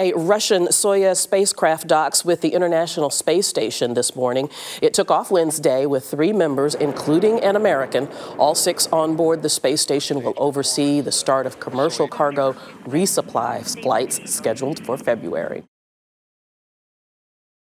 A Russian Soyuz spacecraft docks with the International Space Station this morning. It took off Wednesday with three members, including an American. All six on board the space station will oversee the start of commercial cargo resupply flights scheduled for February.